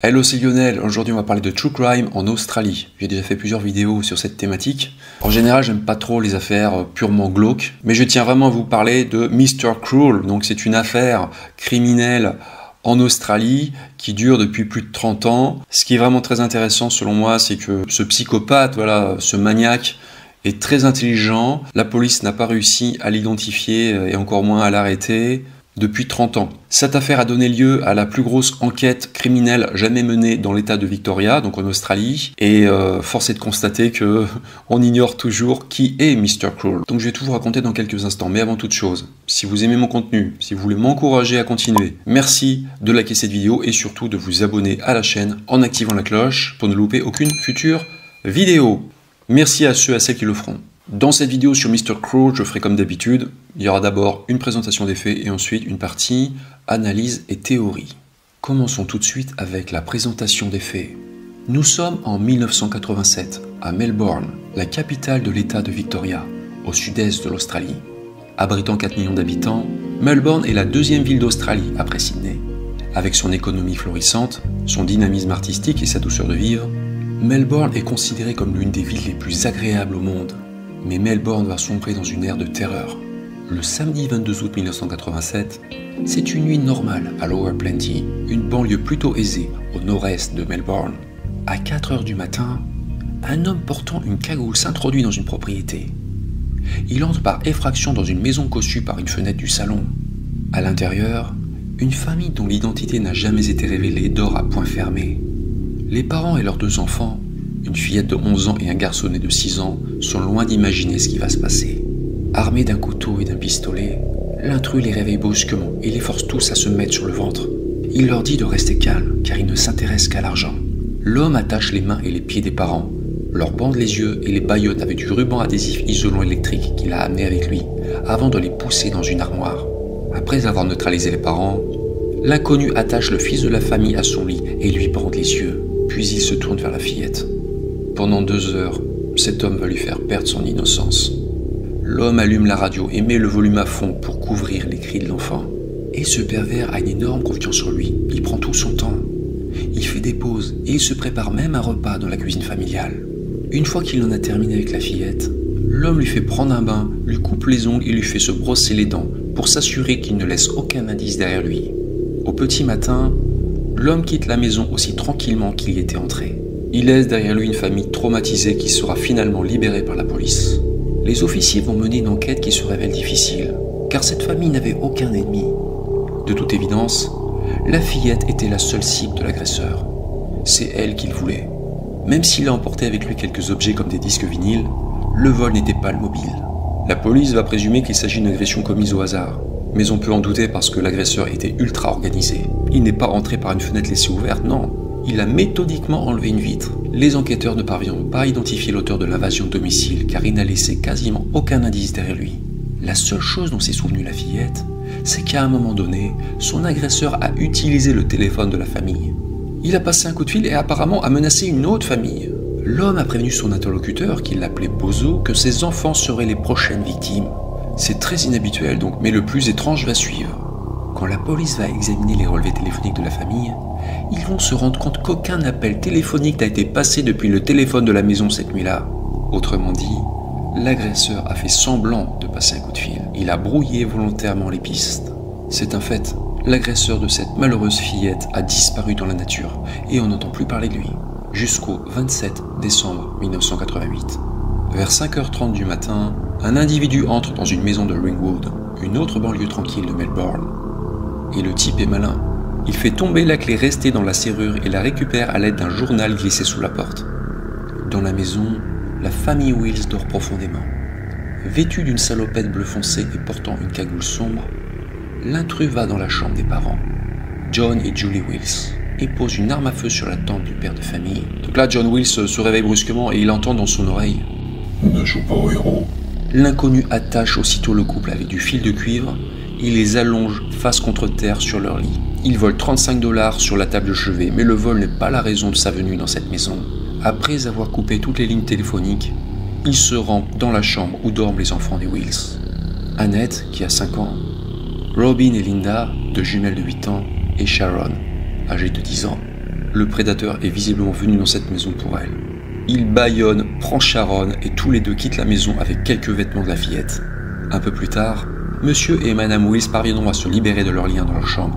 Hello, c'est Lionel. Aujourd'hui, on va parler de True Crime en Australie. J'ai déjà fait plusieurs vidéos sur cette thématique. En général, j'aime pas trop les affaires purement glauques, mais je tiens vraiment à vous parler de Mr. Cruel. Donc, c'est une affaire criminelle en Australie qui dure depuis plus de 30 ans. Ce qui est vraiment très intéressant selon moi, c'est que ce psychopathe, voilà, ce maniaque, est très intelligent. La police n'a pas réussi à l'identifier et encore moins à l'arrêter depuis 30 ans. Cette affaire a donné lieu à la plus grosse enquête criminelle jamais menée dans l'état de Victoria, donc en Australie, et euh, force est de constater que on ignore toujours qui est Mr. Cruel. Donc je vais tout vous raconter dans quelques instants, mais avant toute chose, si vous aimez mon contenu, si vous voulez m'encourager à continuer, merci de liker cette vidéo et surtout de vous abonner à la chaîne en activant la cloche pour ne louper aucune future vidéo. Merci à ceux et à celles qui le feront. Dans cette vidéo sur Mr. Crow, je ferai comme d'habitude, il y aura d'abord une présentation des faits et ensuite une partie analyse et théorie. Commençons tout de suite avec la présentation des faits. Nous sommes en 1987 à Melbourne, la capitale de l'État de Victoria, au sud-est de l'Australie. Abritant 4 millions d'habitants, Melbourne est la deuxième ville d'Australie après Sydney. Avec son économie florissante, son dynamisme artistique et sa douceur de vivre, Melbourne est considérée comme l'une des villes les plus agréables au monde mais Melbourne va sombrer dans une ère de terreur. Le samedi 22 août 1987, c'est une nuit normale à Lower Plenty, une banlieue plutôt aisée au nord-est de Melbourne. À 4 heures du matin, un homme portant une cagoule s'introduit dans une propriété. Il entre par effraction dans une maison cossue par une fenêtre du salon. À l'intérieur, une famille dont l'identité n'a jamais été révélée dort à point fermé. Les parents et leurs deux enfants une fillette de 11 ans et un garçonnet de 6 ans sont loin d'imaginer ce qui va se passer. Armés d'un couteau et d'un pistolet, l'intrus les réveille brusquement et les force tous à se mettre sur le ventre. Il leur dit de rester calmes car il ne s'intéresse qu'à l'argent. L'homme attache les mains et les pieds des parents, leur bande les yeux et les baillonne avec du ruban adhésif isolant électrique qu'il a amené avec lui avant de les pousser dans une armoire. Après avoir neutralisé les parents, l'inconnu attache le fils de la famille à son lit et lui bande les yeux, puis il se tourne vers la fillette. Pendant deux heures, cet homme va lui faire perdre son innocence. L'homme allume la radio et met le volume à fond pour couvrir les cris de l'enfant. Et ce pervers a une énorme confiance en lui. Il prend tout son temps. Il fait des pauses et il se prépare même un repas dans la cuisine familiale. Une fois qu'il en a terminé avec la fillette, l'homme lui fait prendre un bain, lui coupe les ongles et lui fait se brosser les dents pour s'assurer qu'il ne laisse aucun indice derrière lui. Au petit matin, l'homme quitte la maison aussi tranquillement qu'il y était entré. Il laisse derrière lui une famille traumatisée qui sera finalement libérée par la police. Les officiers vont mener une enquête qui se révèle difficile, car cette famille n'avait aucun ennemi. De toute évidence, la fillette était la seule cible de l'agresseur. C'est elle qu'il voulait. Même s'il a emporté avec lui quelques objets comme des disques vinyles, le vol n'était pas le mobile. La police va présumer qu'il s'agit d'une agression commise au hasard, mais on peut en douter parce que l'agresseur était ultra organisé. Il n'est pas rentré par une fenêtre laissée ouverte, non il a méthodiquement enlevé une vitre. Les enquêteurs ne parviennent pas à identifier l'auteur de l'invasion de domicile car il n'a laissé quasiment aucun indice derrière lui. La seule chose dont s'est souvenue la fillette, c'est qu'à un moment donné, son agresseur a utilisé le téléphone de la famille. Il a passé un coup de fil et apparemment a menacé une autre famille. L'homme a prévenu son interlocuteur, qui l'appelait Bozo, que ses enfants seraient les prochaines victimes. C'est très inhabituel donc, mais le plus étrange va suivre. Quand la police va examiner les relevés téléphoniques de la famille, ils vont se rendre compte qu'aucun appel téléphonique n'a été passé depuis le téléphone de la maison cette nuit-là. Autrement dit, l'agresseur a fait semblant de passer un coup de fil. Il a brouillé volontairement les pistes. C'est un fait. L'agresseur de cette malheureuse fillette a disparu dans la nature et on n'entend plus parler de lui. Jusqu'au 27 décembre 1988. Vers 5h30 du matin, un individu entre dans une maison de Ringwood, une autre banlieue tranquille de Melbourne. Et le type est malin. Il fait tomber la clé restée dans la serrure et la récupère à l'aide d'un journal glissé sous la porte. Dans la maison, la famille Wills dort profondément. Vêtue d'une salopette bleu foncé et portant une cagoule sombre, l'intrus va dans la chambre des parents, John et Julie Wills, et pose une arme à feu sur la tente du père de famille. Donc là, John Wills se réveille brusquement et il entend dans son oreille Ne joue pas au héros. L'inconnu attache aussitôt le couple avec du fil de cuivre il les allonge face contre terre sur leur lit. Il vole 35 dollars sur la table de chevet, mais le vol n'est pas la raison de sa venue dans cette maison. Après avoir coupé toutes les lignes téléphoniques, il se rend dans la chambre où dorment les enfants des Wills. Annette, qui a 5 ans, Robin et Linda, deux jumelles de 8 ans, et Sharon, âgée de 10 ans. le prédateur est visiblement venu dans cette maison pour elle. Il bâillonne, prend Sharon et tous les deux quittent la maison avec quelques vêtements de la fillette. Un peu plus tard, Monsieur et Madame Wills parviendront à se libérer de leurs liens dans leur chambre.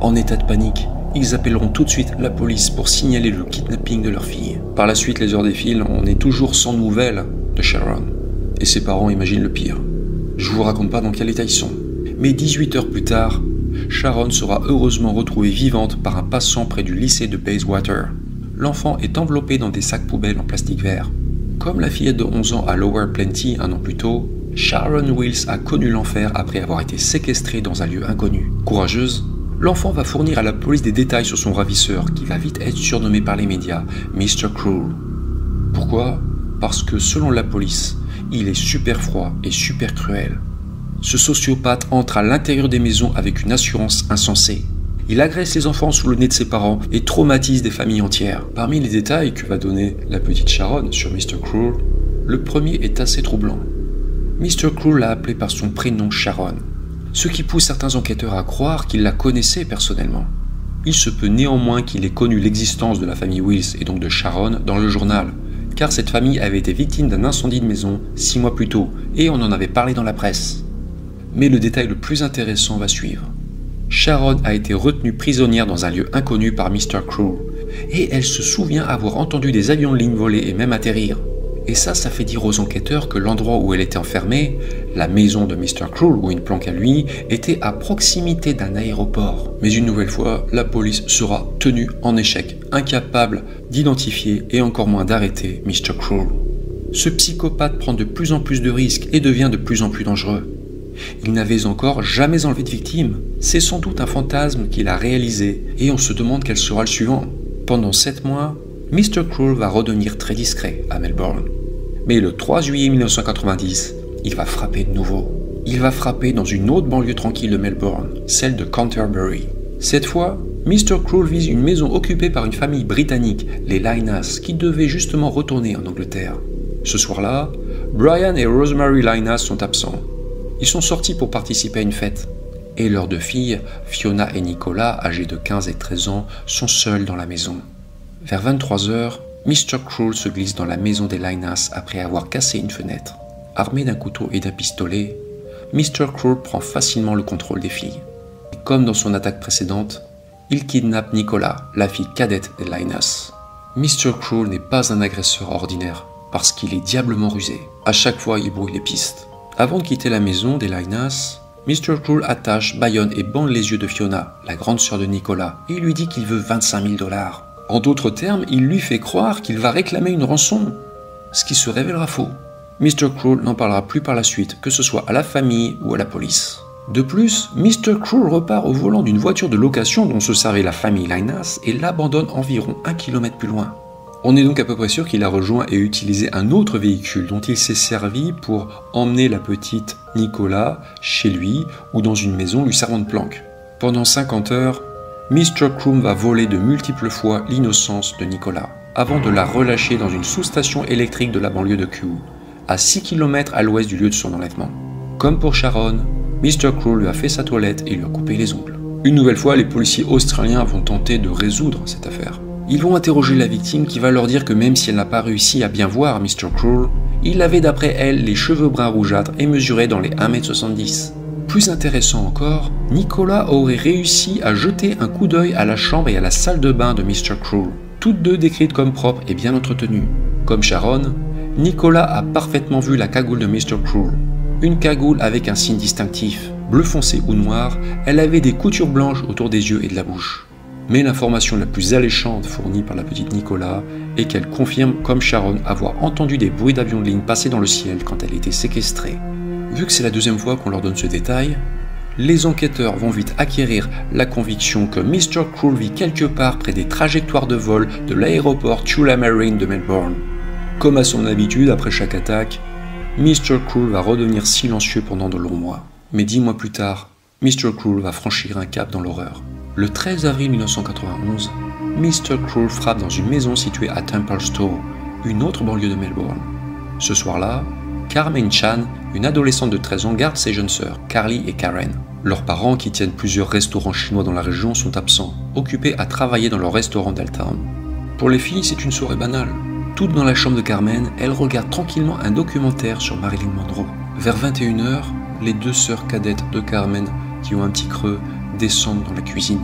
En état de panique, ils appelleront tout de suite la police pour signaler le kidnapping de leur fille. Par la suite, les heures défilent, on est toujours sans nouvelles de Sharon. Et ses parents imaginent le pire. Je vous raconte pas dans quel état ils sont. Mais 18 heures plus tard, Sharon sera heureusement retrouvée vivante par un passant près du lycée de Bayswater. L'enfant est enveloppé dans des sacs poubelles en plastique vert. Comme la fillette de 11 ans à Lower Plenty un an plus tôt, Sharon Wills a connu l'enfer après avoir été séquestrée dans un lieu inconnu. Courageuse, l'enfant va fournir à la police des détails sur son ravisseur, qui va vite être surnommé par les médias Mr. Cruel. Pourquoi? Parce que selon la police, il est super froid et super cruel. Ce sociopathe entre à l'intérieur des maisons avec une assurance insensée. Il agresse les enfants sous le nez de ses parents et traumatise des familles entières. Parmi les détails que va donner la petite Sharon sur Mr. Cruel, le premier est assez troublant. Mr. Cruel l'a appelé par son prénom Sharon, ce qui pousse certains enquêteurs à croire qu'il la connaissait personnellement. Il se peut néanmoins qu'il ait connu l'existence de la famille Wills et donc de Sharon dans le journal, car cette famille avait été victime d'un incendie de maison six mois plus tôt, et on en avait parlé dans la presse. Mais le détail le plus intéressant va suivre. Sharon a été retenue prisonnière dans un lieu inconnu par Mr. Crew, et elle se souvient avoir entendu des avions de ligne voler et même atterrir. Et ça, ça fait dire aux enquêteurs que l'endroit où elle était enfermée, la maison de Mr. Krull ou une planque à lui, était à proximité d'un aéroport. Mais une nouvelle fois, la police sera tenue en échec, incapable d'identifier et encore moins d'arrêter Mr. Krull. Ce psychopathe prend de plus en plus de risques et devient de plus en plus dangereux. Il n'avait encore jamais enlevé de victime. C'est sans doute un fantasme qu'il a réalisé et on se demande quel sera le suivant. Pendant sept mois, Mr. Krull va redevenir très discret à Melbourne. Mais le 3 juillet 1990, il va frapper de nouveau. Il va frapper dans une autre banlieue tranquille de Melbourne, celle de Canterbury. Cette fois, Mr. Krull vise une maison occupée par une famille britannique, les Linas, qui devaient justement retourner en Angleterre. Ce soir-là, Brian et Rosemary Linas sont absents. Ils sont sortis pour participer à une fête. Et leurs deux filles, Fiona et Nicolas, âgés de 15 et 13 ans, sont seuls dans la maison. Vers 23 heures, Mr. Krull se glisse dans la maison des Linas après avoir cassé une fenêtre. Armé d'un couteau et d'un pistolet, Mr. Krull prend facilement le contrôle des filles. Et comme dans son attaque précédente, il kidnappe Nicolas, la fille cadette des Linas. Mr. Krull n'est pas un agresseur ordinaire, parce qu'il est diablement rusé. À chaque fois, il brouille les pistes. Avant de quitter la maison des Linas, Mr. Krull attache, baillonne et bande les yeux de Fiona, la grande sœur de Nicolas, et lui dit qu'il veut 25 000 dollars. En d'autres termes, il lui fait croire qu'il va réclamer une rançon, ce qui se révélera faux. Mr. Krull n'en parlera plus par la suite, que ce soit à la famille ou à la police. De plus, Mr. Krull repart au volant d'une voiture de location dont se servait la famille Linas et l'abandonne environ un kilomètre plus loin. On est donc à peu près sûr qu'il a rejoint et utilisé un autre véhicule dont il s'est servi pour emmener la petite Nicolas chez lui ou dans une maison lui servant de planque. Pendant 50 heures, Mr. Krum va voler de multiples fois l'innocence de Nicolas, avant de la relâcher dans une sous-station électrique de la banlieue de Kew, à 6 km à l'ouest du lieu de son enlèvement. Comme pour Sharon, Mr. Crow lui a fait sa toilette et lui a coupé les ongles. Une nouvelle fois, les policiers australiens vont tenter de résoudre cette affaire. Ils vont interroger la victime qui va leur dire que même si elle n'a pas réussi à bien voir Mr. Crow, il avait d'après elle les cheveux bruns rougeâtres et mesurait dans les 1m70. Plus intéressant encore, Nicolas aurait réussi à jeter un coup d'œil à la chambre et à la salle de bain de Mr. Krull, toutes deux décrites comme propres et bien entretenues. Comme Sharon, Nicolas a parfaitement vu la cagoule de Mr. Krull. Une cagoule avec un signe distinctif, bleu foncé ou noir, elle avait des coutures blanches autour des yeux et de la bouche. Mais l'information la plus alléchante fournie par la petite Nicolas est qu'elle confirme comme Sharon avoir entendu des bruits d'avions de ligne passer dans le ciel quand elle était séquestrée. Vu que c'est la deuxième fois qu'on leur donne ce détail, les enquêteurs vont vite acquérir la conviction que Mr. Krull vit quelque part près des trajectoires de vol de l'aéroport Tullamarine de Melbourne. Comme à son habitude après chaque attaque, Mr. Krull va redevenir silencieux pendant de longs mois. Mais dix mois plus tard, Mr. Krull va franchir un cap dans l'horreur. Le 13 avril 1991, Mr. Krull frappe dans une maison située à Templestowe, une autre banlieue de Melbourne. Ce soir-là, Carmen Chan, une adolescente de 13 ans, garde ses jeunes sœurs, Carly et Karen. Leurs parents, qui tiennent plusieurs restaurants chinois dans la région, sont absents, occupés à travailler dans leur restaurant d'Altown. Pour les filles, c'est une soirée banale. Toutes dans la chambre de Carmen, elles regardent tranquillement un documentaire sur Marilyn Monroe. Vers 21h, les deux sœurs cadettes de Carmen, qui ont un petit creux, descendent dans la cuisine.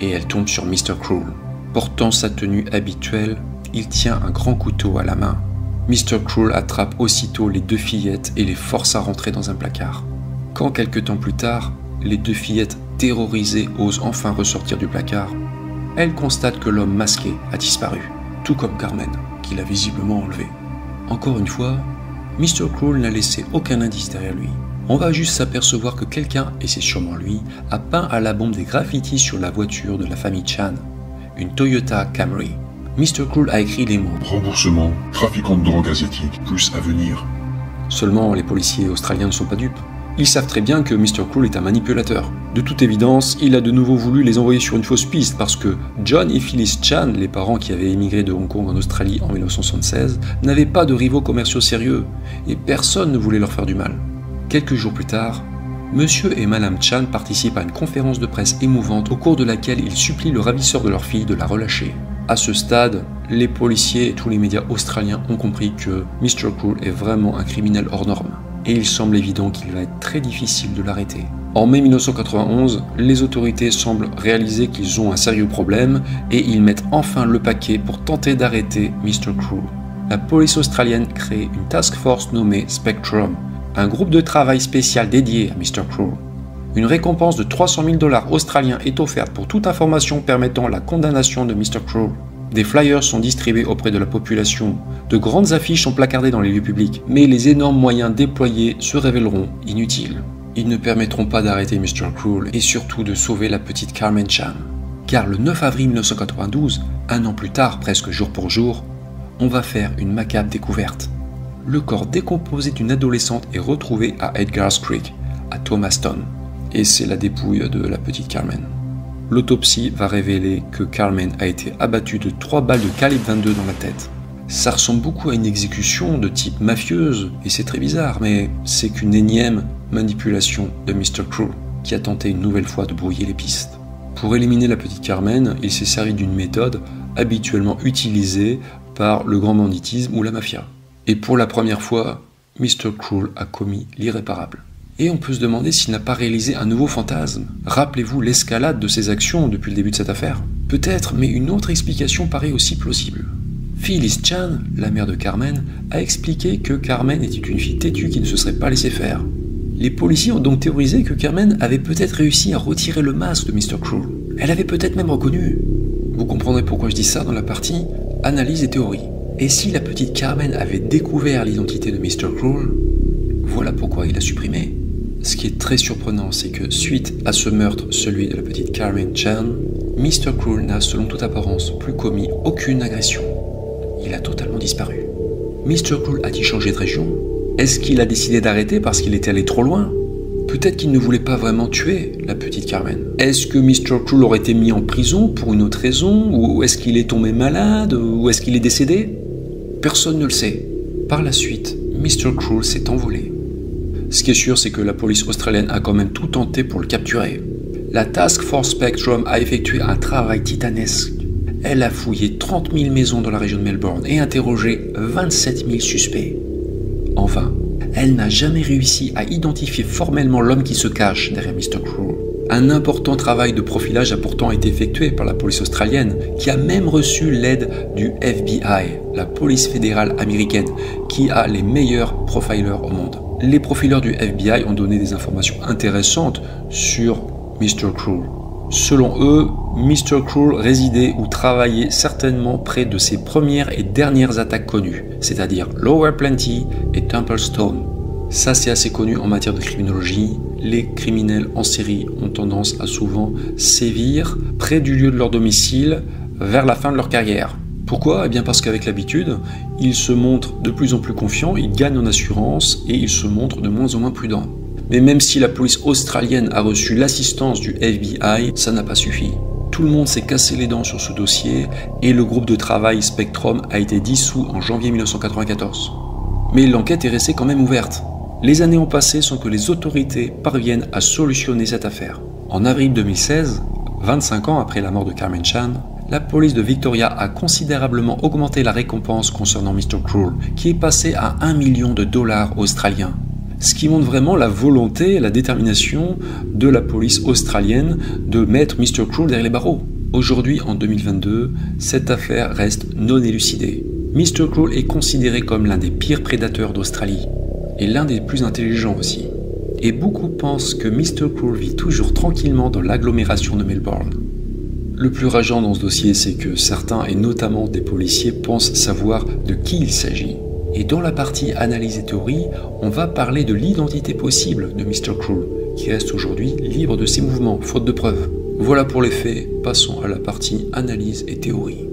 Et elles tombent sur Mr. Cruel. Portant sa tenue habituelle, il tient un grand couteau à la main. Mr. Cruel attrape aussitôt les deux fillettes et les force à rentrer dans un placard. Quand quelque temps plus tard, les deux fillettes terrorisées osent enfin ressortir du placard, elles constatent que l'homme masqué a disparu, tout comme Carmen, qui l'a visiblement enlevé. Encore une fois, Mr. Cruel n'a laissé aucun indice derrière lui. On va juste s'apercevoir que quelqu'un, et c'est sûrement lui, a peint à la bombe des graffitis sur la voiture de la famille Chan, une Toyota Camry. Mr. Cruel a écrit les mots. Remboursement, trafiquant de drogue asiatique, plus à venir. Seulement, les policiers australiens ne sont pas dupes. Ils savent très bien que Mr. Cruel est un manipulateur. De toute évidence, il a de nouveau voulu les envoyer sur une fausse piste parce que John et Phyllis Chan, les parents qui avaient émigré de Hong Kong en Australie en 1976, n'avaient pas de rivaux commerciaux sérieux et personne ne voulait leur faire du mal. Quelques jours plus tard, Monsieur et Madame Chan participent à une conférence de presse émouvante au cours de laquelle ils supplient le ravisseur de leur fille de la relâcher. À ce stade, les policiers et tous les médias australiens ont compris que Mr. Cruel est vraiment un criminel hors norme. Et il semble évident qu'il va être très difficile de l'arrêter. En mai 1991, les autorités semblent réaliser qu'ils ont un sérieux problème et ils mettent enfin le paquet pour tenter d'arrêter Mr. Cruel. La police australienne crée une task force nommée Spectrum, un groupe de travail spécial dédié à Mr. Cruel. Une récompense de 300 000 dollars australiens est offerte pour toute information permettant la condamnation de Mr. Crow. Des flyers sont distribués auprès de la population, de grandes affiches sont placardées dans les lieux publics, mais les énormes moyens déployés se révéleront inutiles. Ils ne permettront pas d'arrêter Mr. Cruel et surtout de sauver la petite Carmen Chan. Car le 9 avril 1992, un an plus tard, presque jour pour jour, on va faire une macabre découverte. Le corps décomposé d'une adolescente est retrouvé à Edgar's Creek, à Thomastown et c'est la dépouille de la petite Carmen. L'autopsie va révéler que Carmen a été abattue de 3 balles de calibre 22 dans la tête. Ça ressemble beaucoup à une exécution de type mafieuse, et c'est très bizarre, mais c'est qu'une énième manipulation de Mr. Crew, qui a tenté une nouvelle fois de brouiller les pistes. Pour éliminer la petite Carmen, il s'est servi d'une méthode habituellement utilisée par le grand banditisme ou la mafia. Et pour la première fois, Mr. Cruel a commis l'irréparable. Et on peut se demander s'il n'a pas réalisé un nouveau fantasme. Rappelez-vous l'escalade de ses actions depuis le début de cette affaire. Peut-être, mais une autre explication paraît aussi plausible. Phyllis Chan, la mère de Carmen, a expliqué que Carmen était une fille têtue qui ne se serait pas laissée faire. Les policiers ont donc théorisé que Carmen avait peut-être réussi à retirer le masque de Mr. Cruel. Elle avait peut-être même reconnu. Vous comprendrez pourquoi je dis ça dans la partie analyse et théorie. Et si la petite Carmen avait découvert l'identité de Mr. Cruel, voilà pourquoi il a supprimé. Ce qui est très surprenant, c'est que suite à ce meurtre, celui de la petite Carmen Chan, Mr. Cruel n'a, selon toute apparence, plus commis aucune agression. Il a totalement disparu. Mr. Cruel a-t-il changé de région? Est-ce qu'il a décidé d'arrêter parce qu'il était allé trop loin? Peut-être qu'il ne voulait pas vraiment tuer la petite Carmen. Est-ce que Mr. Cruel aurait été mis en prison pour une autre raison? Ou est-ce qu'il est tombé malade? Ou est-ce qu'il est décédé? Personne ne le sait. Par la suite, Mr. Cruel s'est envolé. Ce qui est sûr, c'est que la police australienne a quand même tout tenté pour le capturer. La Task Force Spectrum a effectué un travail titanesque. Elle a fouillé 30 000 maisons dans la région de Melbourne et interrogé 27 000 suspects. En vain, elle n'a jamais réussi à identifier formellement l'homme qui se cache derrière Mr. Crew. Un important travail de profilage a pourtant été effectué par la police australienne, qui a même reçu l'aide du FBI, la police fédérale américaine, qui a les meilleurs profilers au monde les profileurs du FBI ont donné des informations intéressantes sur Mr. Cruel. Selon eux, Mr. Cruel résidait ou travaillait certainement près de ses premières et dernières attaques connues, c'est-à-dire Lower Plenty et Templestone. Ça, c'est assez connu en matière de criminologie. Les criminels en série ont tendance à souvent sévir près du lieu de leur domicile vers la fin de leur carrière. Pourquoi? Eh bien parce qu'avec l'habitude, ils se montrent de plus en plus confiants, ils gagnent en assurance et ils se montrent de moins en moins prudents. Mais même si la police australienne a reçu l'assistance du FBI, ça n'a pas suffi. Tout le monde s'est cassé les dents sur ce dossier et le groupe de travail Spectrum a été dissous en janvier 1994. Mais l'enquête est restée quand même ouverte. Les années ont passé sans que les autorités parviennent à solutionner cette affaire. En avril 2016, 25 ans après la mort de Carmen Chan, la police de Victoria a considérablement augmenté la récompense concernant Mr. Cruel, qui est passé à 1 million de dollars australiens. Ce qui montre vraiment la volonté et la détermination de la police australienne de mettre Mr. Cruel derrière les barreaux. Aujourd'hui, en 2022, cette affaire reste non élucidée. Mr. Cruel est considéré comme l'un des pires prédateurs d'Australie et l'un des plus intelligents aussi. Et beaucoup pensent que Mr. Cruel vit toujours tranquillement dans l'agglomération de Melbourne. Le plus rageant dans ce dossier, c'est que certains, et notamment des policiers, pensent savoir de qui il s'agit. Et dans la partie analyse et théorie, on va parler de l'identité possible de Mr. Cruel, qui reste aujourd'hui libre de ses mouvements, faute de preuves. Voilà pour les faits, passons à la partie analyse et théorie.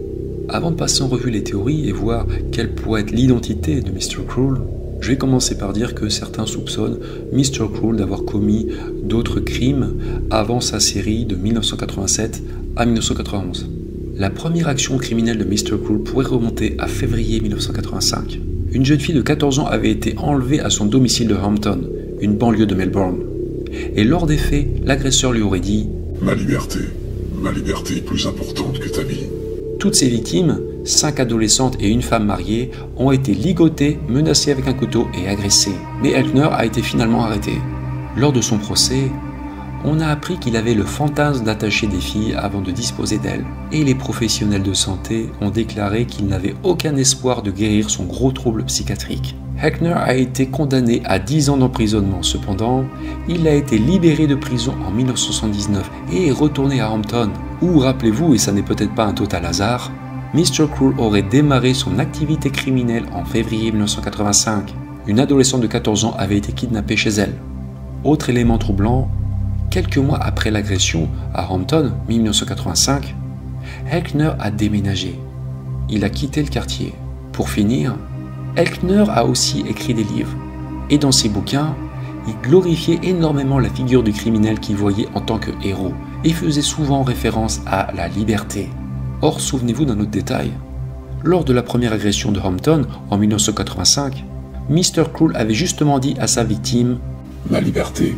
Avant de passer en revue les théories et voir quelle pourrait être l'identité de Mr. Cruel, je vais commencer par dire que certains soupçonnent Mr. Cruel d'avoir commis d'autres crimes avant sa série de 1987 à 1991. La première action criminelle de Mr. Cruel pourrait remonter à février 1985. Une jeune fille de 14 ans avait été enlevée à son domicile de Hampton, une banlieue de Melbourne. Et lors des faits, l'agresseur lui aurait dit Ma liberté, ma liberté est plus importante que ta vie. Toutes ces victimes, cinq adolescentes et une femme mariée, ont été ligotées, menacées avec un couteau et agressées. Mais Elkner a été finalement arrêté. Lors de son procès, on a appris qu'il avait le fantasme d'attacher des filles avant de disposer d'elles. Et les professionnels de santé ont déclaré qu'il n'avait aucun espoir de guérir son gros trouble psychiatrique. Heckner a été condamné à 10 ans d'emprisonnement. Cependant, il a été libéré de prison en 1979 et est retourné à Hampton, où, rappelez-vous, et ça n'est peut-être pas un total hasard, Mr. Cruel aurait démarré son activité criminelle en février 1985. Une adolescente de 14 ans avait été kidnappée chez elle. Autre élément troublant, quelques mois après l'agression à Hampton, 1985, Heckner a déménagé. Il a quitté le quartier. Pour finir, Elkner a aussi écrit des livres, et dans ses bouquins, il glorifiait énormément la figure du criminel qu'il voyait en tant que héros, et faisait souvent référence à la liberté. Or, souvenez-vous d'un autre détail. Lors de la première agression de Hampton en 1985, Mr. Cruel avait justement dit à sa victime Ma liberté,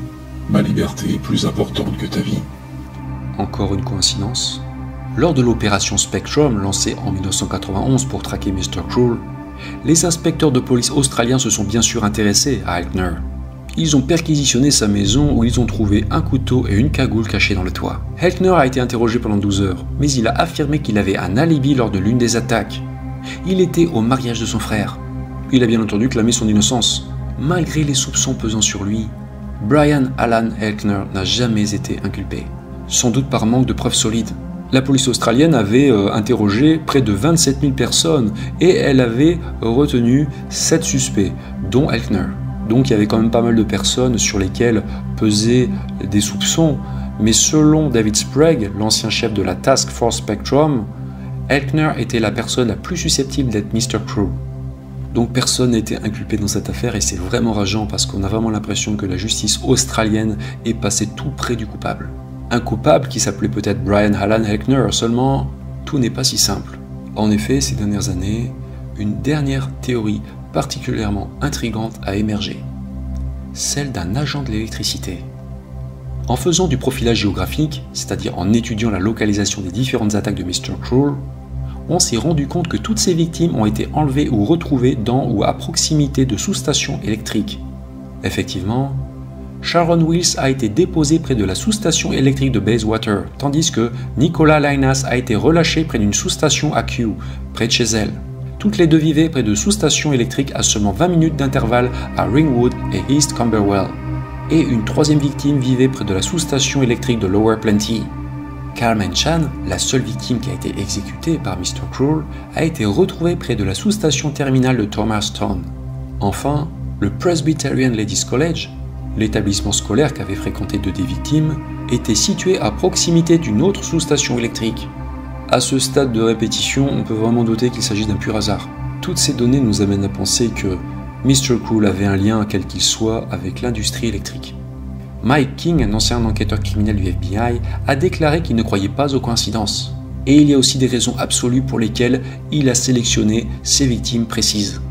ma liberté est plus importante que ta vie. Encore une coïncidence? Lors de l'opération Spectrum lancée en 1991 pour traquer Mr. Cruel, les inspecteurs de police australiens se sont bien sûr intéressés à Altner. Ils ont perquisitionné sa maison où ils ont trouvé un couteau et une cagoule cachés dans le toit. Heltner a été interrogé pendant 12 heures, mais il a affirmé qu'il avait un alibi lors de l'une des attaques. Il était au mariage de son frère. Il a bien entendu clamé son innocence. Malgré les soupçons pesant sur lui, Brian Alan Heltner n'a jamais été inculpé. Sans doute par manque de preuves solides. La police australienne avait euh, interrogé près de 27 000 personnes et elle avait retenu 7 suspects, dont Elkner. Donc il y avait quand même pas mal de personnes sur lesquelles pesaient des soupçons. Mais selon David Sprague, l'ancien chef de la Task Force Spectrum, Elkner était la personne la plus susceptible d'être Mr. Crew. Donc personne n'était inculpé dans cette affaire et c'est vraiment rageant parce qu'on a vraiment l'impression que la justice australienne est passée tout près du coupable un coupable qui s'appelait peut-être Brian Hallan Heckner, seulement tout n'est pas si simple. En effet, ces dernières années, une dernière théorie particulièrement intrigante a émergé, celle d'un agent de l'électricité. En faisant du profilage géographique, c'est-à-dire en étudiant la localisation des différentes attaques de Mr. Cruel, on s'est rendu compte que toutes ces victimes ont été enlevées ou retrouvées dans ou à proximité de sous-stations électriques. Effectivement, Sharon Wills a été déposé près de la sous-station électrique de Bayswater, tandis que Nicola Linas a été relâché près d'une sous-station à Kew, près de chez elle. Toutes les deux vivaient près de sous-stations électriques à seulement 20 minutes d'intervalle à Ringwood et East Camberwell. Et une troisième victime vivait près de la sous-station électrique de Lower Plenty. Carmen Chan, la seule victime qui a été exécutée par Mr. Cruel, a été retrouvée près de la sous-station terminale de Thomastown. Enfin, le Presbyterian Ladies College, L'établissement scolaire qu'avaient fréquenté deux des victimes était situé à proximité d'une autre sous-station électrique. À ce stade de répétition, on peut vraiment douter qu'il s'agit d'un pur hasard. Toutes ces données nous amènent à penser que Mr. Cool avait un lien, quel qu'il soit, avec l'industrie électrique. Mike King, un ancien enquêteur criminel du FBI, a déclaré qu'il ne croyait pas aux coïncidences. Et il y a aussi des raisons absolues pour lesquelles il a sélectionné ces victimes précises.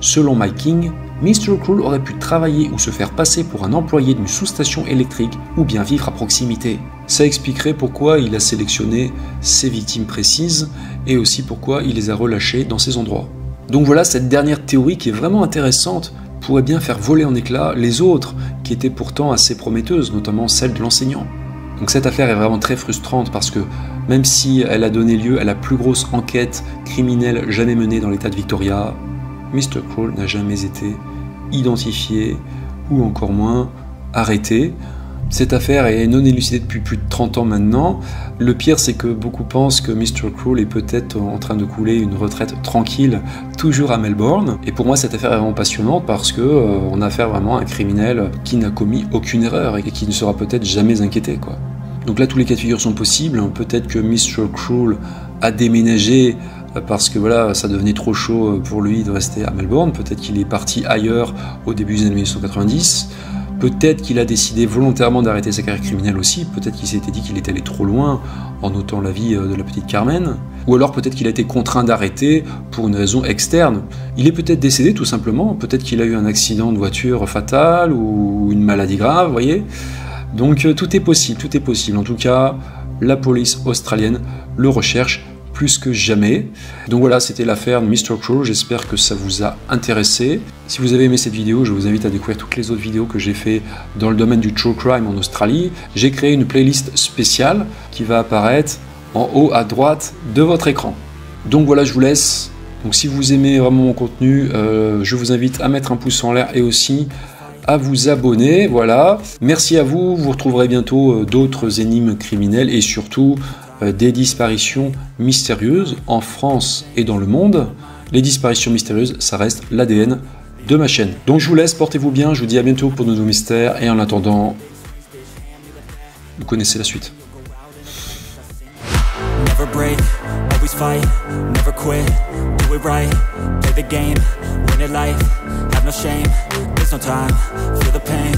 Selon Mike King, Mr. Cruel aurait pu travailler ou se faire passer pour un employé d'une sous-station électrique ou bien vivre à proximité. Ça expliquerait pourquoi il a sélectionné ces victimes précises et aussi pourquoi il les a relâchées dans ces endroits. Donc voilà, cette dernière théorie qui est vraiment intéressante pourrait bien faire voler en éclats les autres qui étaient pourtant assez prometteuses, notamment celle de l'enseignant. Donc cette affaire est vraiment très frustrante parce que même si elle a donné lieu à la plus grosse enquête criminelle jamais menée dans l'état de Victoria, Mr. Cruel n'a jamais été identifié ou encore moins arrêté. Cette affaire est non élucidée depuis plus de 30 ans maintenant. Le pire, c'est que beaucoup pensent que Mr. Cruel est peut-être en train de couler une retraite tranquille, toujours à Melbourne. Et pour moi, cette affaire est vraiment passionnante parce que euh, on a affaire vraiment à un criminel qui n'a commis aucune erreur et qui ne sera peut-être jamais inquiété. Donc là, tous les cas de figure sont possibles. Peut-être que Mr. Cruel a déménagé euh, parce que voilà, ça devenait trop chaud euh, pour lui de rester à Melbourne. Peut-être qu'il est parti ailleurs au début des années 1990. Peut-être qu'il a décidé volontairement d'arrêter sa carrière criminelle aussi. Peut-être qu'il s'était dit qu'il était allé trop loin en ôtant la vie euh, de la petite Carmen. Ou alors peut-être qu'il a été contraint d'arrêter pour une raison externe. Il est peut-être décédé tout simplement. Peut-être qu'il a eu un accident de voiture fatal ou une maladie grave, vous voyez. Donc tout est possible, tout est possible. En tout cas, la police australienne le recherche plus que jamais. Donc voilà, c'était l'affaire Mr. Crow. J'espère que ça vous a intéressé. Si vous avez aimé cette vidéo, je vous invite à découvrir toutes les autres vidéos que j'ai fait dans le domaine du true crime en Australie. J'ai créé une playlist spéciale qui va apparaître en haut à droite de votre écran. Donc voilà, je vous laisse. Donc si vous aimez vraiment mon contenu, euh, je vous invite à mettre un pouce en l'air et aussi à vous abonner. Voilà. Merci à vous. Vous retrouverez bientôt euh, d'autres énigmes criminelles et surtout des disparitions mystérieuses en France et dans le monde. Les disparitions mystérieuses, ça reste l'ADN de ma chaîne. Donc je vous laisse, portez-vous bien, je vous dis à bientôt pour de nouveaux mystères et en attendant, vous connaissez la suite. Time. Feel the pain,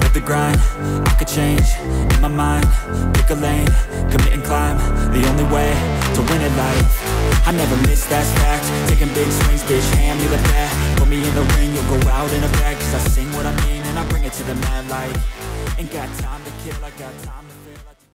live the grind. I could change, in my mind. Pick a lane, commit and climb. The only way to win at life. I never miss, that's fact. Taking big swings, bitch, hand me the bat. Put me in the ring, you'll go out in a bag. Cause I sing what I mean and I bring it to the mad light. Ain't got time to kill, I got time